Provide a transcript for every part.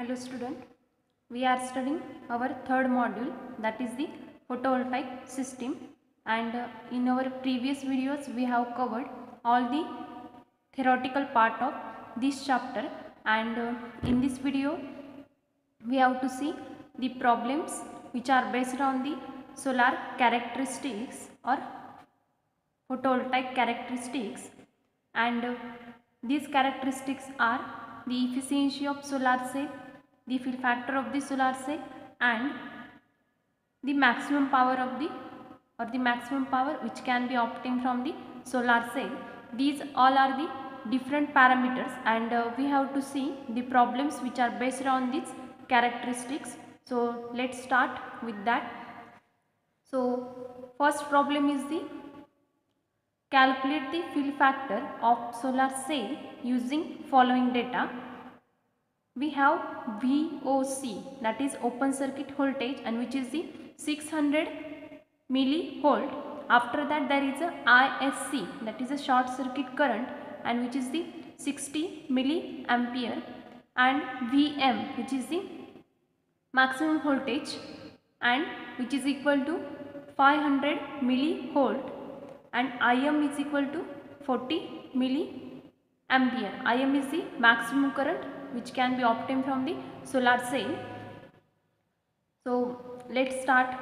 Hello student, we are studying our third module that is the photovoltaic system. And uh, in our previous videos we have covered all the theoretical part of this chapter. And uh, in this video we have to see the problems which are based on the solar characteristics or photovoltaic characteristics. And uh, these characteristics are the efficiency of solar cell, the fill factor of the solar cell and the maximum power of the or the maximum power which can be obtained from the solar cell. These all are the different parameters and uh, we have to see the problems which are based on these characteristics. So let's start with that. So first problem is the Calculate the fill factor of solar cell using following data. We have VOC that is open circuit voltage and which is the 600 millivolt. After that there is a ISC that is a short circuit current and which is the 60 milliampere and VM which is the maximum voltage and which is equal to 500 millivolt and Im is equal to 40 milliampere. Im is the maximum current which can be obtained from the solar cell. So let's start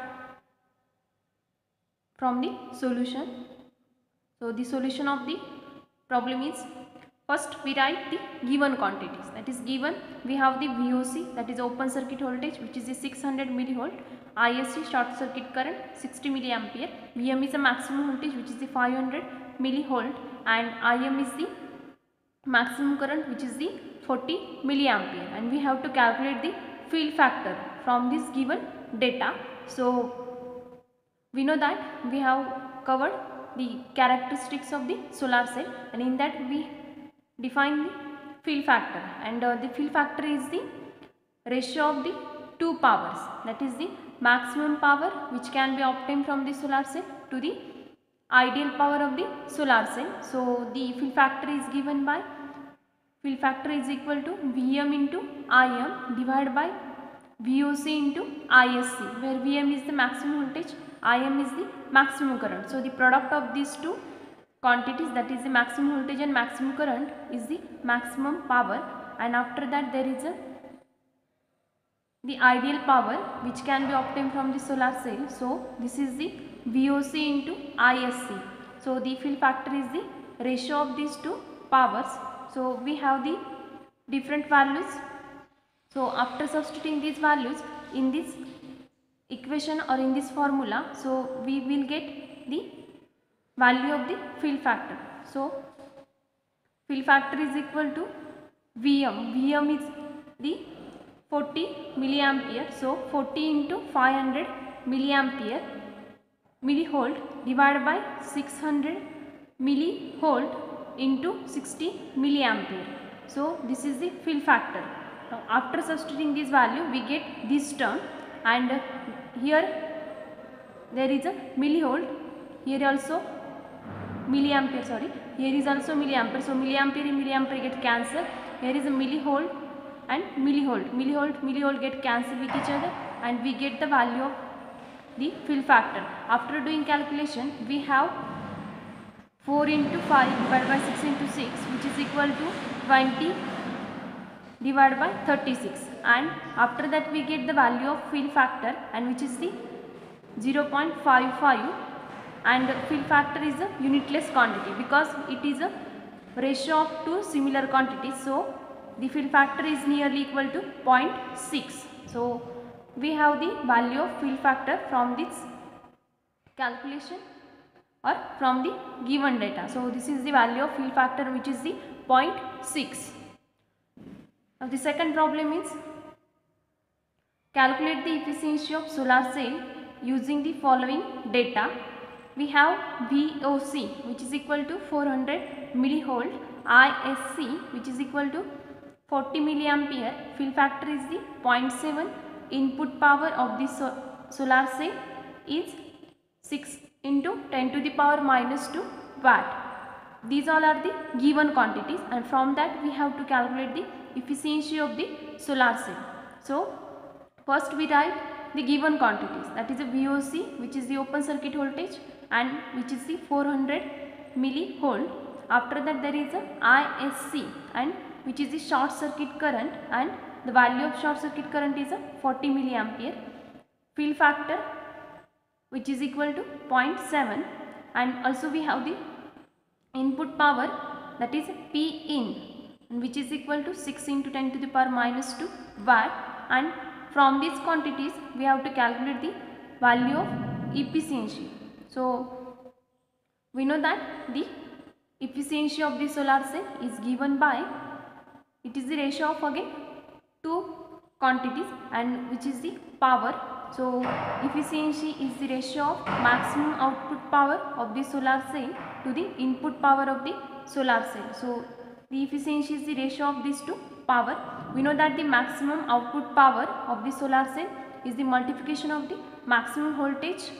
from the solution. So the solution of the problem is first we write the given quantities that is given we have the VOC that is open circuit voltage which is the 600 millivolt ISC short circuit current 60 milliampere VM is the maximum voltage which is the 500 millivolt and IM is the maximum current which is the 40 milliampere and we have to calculate the fill factor from this given data. So we know that we have covered the characteristics of the solar cell and in that we define the fill factor and uh, the fill factor is the ratio of the two powers that is the maximum power which can be obtained from the solar cell to the ideal power of the solar cell. So the fill factor is given by fill factor is equal to Vm into Im divided by VOC into ISC where Vm is the maximum voltage, Im is the maximum current. So the product of these two quantities that is the maximum voltage and maximum current is the maximum power and after that there is a the ideal power which can be obtained from the solar cell. So this is the VOC into ISC. So the fill factor is the ratio of these two powers. So we have the different values. So after substituting these values in this equation or in this formula, so we will get the value of the fill factor. So fill factor is equal to Vm. Vm is the 40 milliampere. So 40 into 500 milliampere millivolt divided by 600 millivolt into 60 milliampere. So this is the fill factor. Now after substituting this value we get this term and here there is a millivolt here also milliampere sorry. Here is also milliampere. So milliampere and milliampere get cancelled here is a millivolt and millivolt millivolt millivolt get cancelled with each other and we get the value of the fill factor. After doing calculation we have 4 into 5 divided by 6 into 6 which is equal to 20 divided by 36 and after that we get the value of fill factor and which is the 0.55 and fill factor is a unitless quantity because it is a ratio of two similar quantities. So the fill factor is nearly equal to 0.6 so we have the value of fill factor from this calculation or from the given data. So this is the value of fill factor which is the 0.6 now the second problem is calculate the efficiency of solar cell using the following data. We have VOC which is equal to 400 millivolt, ISC which is equal to 40 milliampere, fill factor is the 0.7, input power of the so solar cell is 6 into 10 to the power minus 2 watt. these all are the given quantities and from that we have to calculate the efficiency of the solar cell. So first we write the given quantities that is a VOC which is the open circuit voltage and which is the 400 millivolt. After that there is a ISC and which is the short circuit current and the value of short circuit current is a 40 milliampere. Fill factor which is equal to 0.7 and also we have the input power that is P in which is equal to 6 into 10 to the power minus 2 watt and from these quantities we have to calculate the value of efficiency. So we know that the efficiency of the solar cell is given by it is the ratio of again two quantities and which is the power. So efficiency is the ratio of maximum output power of the solar cell to the input power of the solar cell. So the efficiency is the ratio of these two power. We know that the maximum output power of the solar cell is the multiplication of the maximum voltage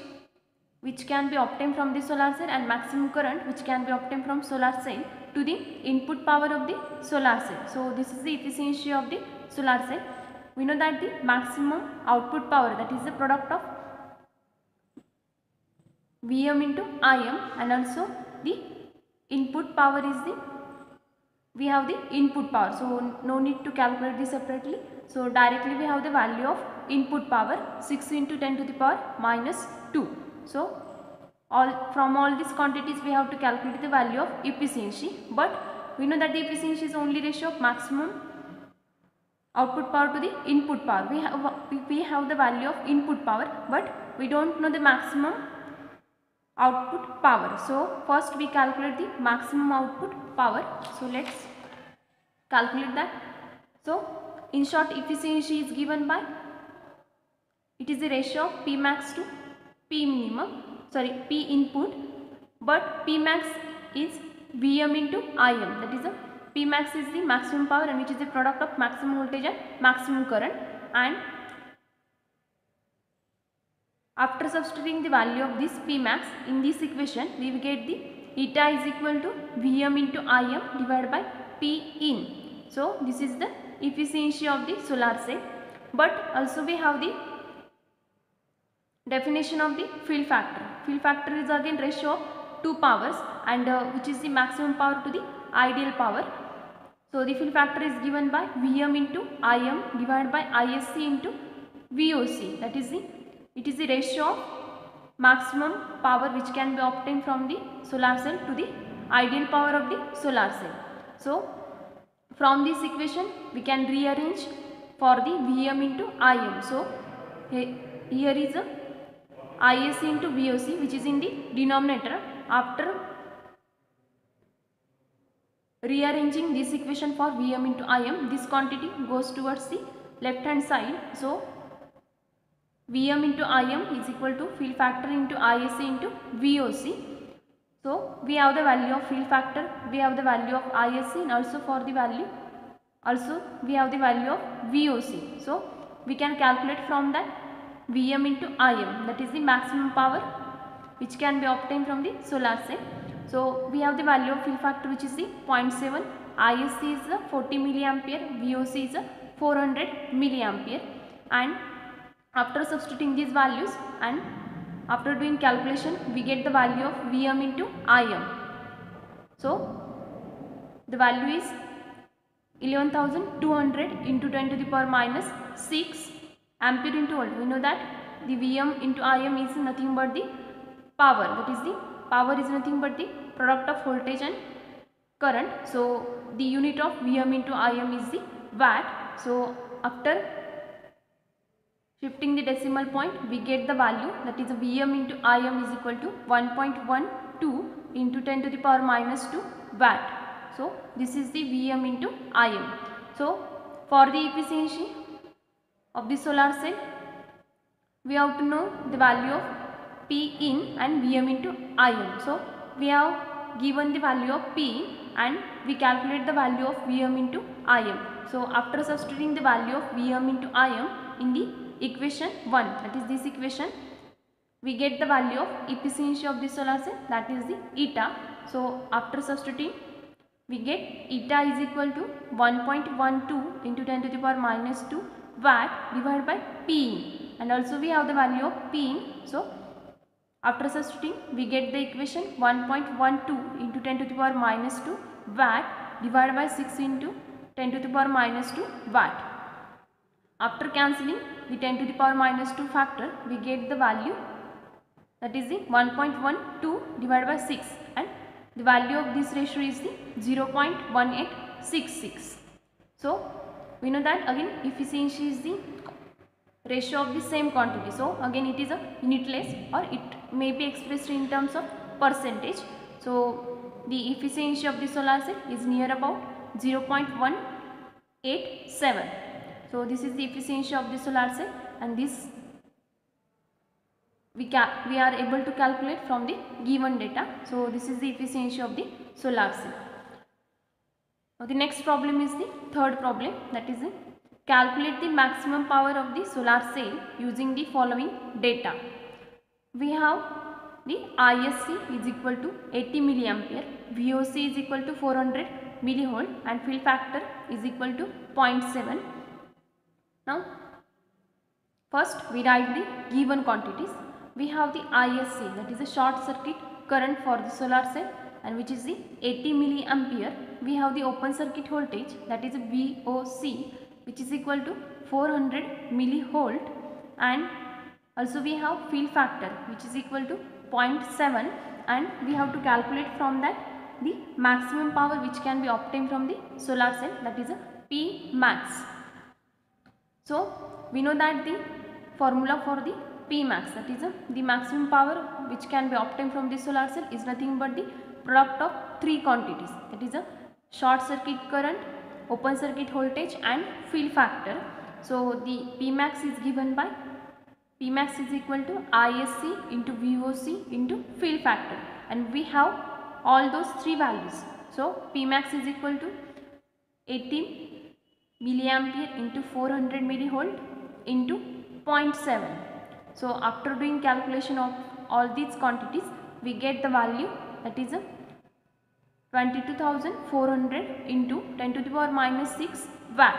which can be obtained from the solar cell and maximum current which can be obtained from solar cell to the input power of the solar cell. So this is the efficiency of the solar cell. We know that the maximum output power that is the product of Vm into Im and also the input power is the we have the input power. So no need to calculate this separately. So directly we have the value of input power 6 into 10 to the power minus 2 so all from all these quantities we have to calculate the value of efficiency but we know that the efficiency is only ratio of maximum output power to the input power we have we have the value of input power but we don't know the maximum output power. So first we calculate the maximum output power. So let's calculate that. So in short efficiency is given by it is the ratio of P max to P minimum sorry P input but P max is Vm into Im that is a P max is the maximum power and which is the product of maximum voltage and maximum current and after substituting the value of this P max in this equation, we will get the eta is equal to Vm into Im divided by P in. So, this is the efficiency of the solar cell. But also we have the definition of the fill factor. Fill factor is again ratio of two powers and uh, which is the maximum power to the ideal power. So, the fill factor is given by Vm into Im divided by Isc into VOC that is the it is the ratio of maximum power which can be obtained from the solar cell to the ideal power of the solar cell. So, from this equation we can rearrange for the Vm into Im. So, here is a ISC into VOC which is in the denominator after rearranging this equation for Vm into Im this quantity goes towards the left hand side. So, Vm into Im is equal to fill factor into ISC into VOC. So, we have the value of fill factor, we have the value of ISC and also for the value, also we have the value of VOC. So, we can calculate from that Vm into Im that is the maximum power which can be obtained from the solar cell. So, we have the value of fill factor which is the 0.7, ISC is the 40 milliampere, VOC is a 400 milliampere and after substituting these values and after doing calculation we get the value of Vm into Im. So the value is 11200 into 10 to the power minus 6 ampere into volt. We know that the Vm into Im is nothing but the power that is the power is nothing but the product of voltage and current. So the unit of Vm into Im is the watt. So after Shifting the decimal point, we get the value that is Vm into Im is equal to 1.12 into 10 to the power minus 2 watt. So, this is the Vm into Im. So, for the efficiency of the solar cell, we have to know the value of P in and Vm into Im. So, we have given the value of P and we calculate the value of Vm into Im. So, after substituting the value of Vm into Im in the equation 1 that is this equation we get the value of efficiency of the solar cell that is the eta. so after substituting we get eta is equal to 1.12 into 10 to the power minus 2 watt divided by p and also we have the value of p so after substituting we get the equation 1.12 into 10 to the power minus 2 watt divided by 6 into 10 to the power minus 2 watt after cancelling the 10 to the power minus 2 factor we get the value that is the 1.12 divided by 6 and the value of this ratio is the 0.1866. So, we know that again efficiency is the ratio of the same quantity. So, again it is a unitless or it may be expressed in terms of percentage. So, the efficiency of the solar cell is near about 0.187. So, this is the efficiency of the solar cell and this we, we are able to calculate from the given data. So, this is the efficiency of the solar cell. Now, the next problem is the third problem that is calculate the maximum power of the solar cell using the following data. We have the ISC is equal to 80 milliampere, VOC is equal to 400 millivolt and fill factor is equal to 0.7. Now, first we write the given quantities we have the ISC that is a short circuit current for the solar cell and which is the 80 milliampere. We have the open circuit voltage that is VOC which is equal to 400 millivolt and also we have fill factor which is equal to 0.7 and we have to calculate from that the maximum power which can be obtained from the solar cell that is a P max. So we know that the formula for the P max that is a, the maximum power which can be obtained from the solar cell is nothing but the product of three quantities that is a short circuit current, open circuit voltage and fill factor. So the Pmax is given by Pmax is equal to ISC into VOC into fill factor and we have all those three values. So Pmax is equal to 18 milliampere into 400 millivolt into 0.7 so after doing calculation of all these quantities, we get the value that is 22,400 into 10 to the power minus 6 watt.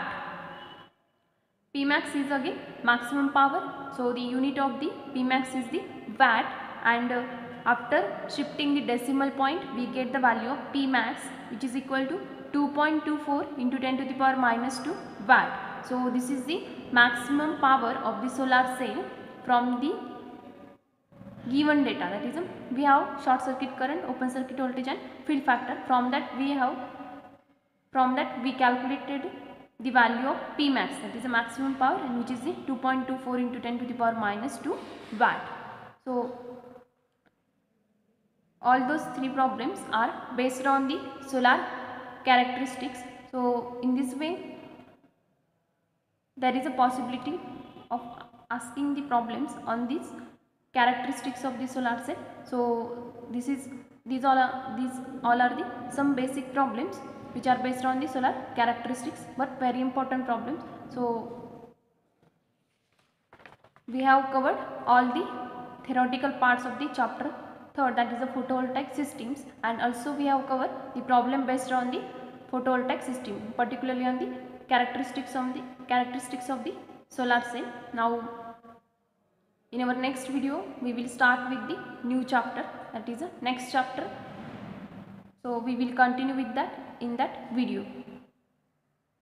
Pmax is again maximum power. So the unit of the Pmax is the watt and uh, after shifting the decimal point we get the value of Pmax which is equal to 2.24 into 10 to the power minus 2 watt. So this is the maximum power of the solar cell from the given data that is we have short circuit current open circuit voltage and fill factor from that we have from that we calculated the value of P max that is the maximum power and which is the 2.24 into 10 to the power minus 2 watt. So all those three problems are based on the solar characteristics. So in this way there is a possibility of asking the problems on these characteristics of the solar cell. So this is these all are these all are the some basic problems which are based on the solar characteristics but very important problems. So we have covered all the theoretical parts of the chapter third that is the photovoltaic systems and also we have covered the problem based on the photovoltaic system particularly on the characteristics of the characteristics of the solar cell. Now in our next video we will start with the new chapter that is the next chapter. So we will continue with that in that video.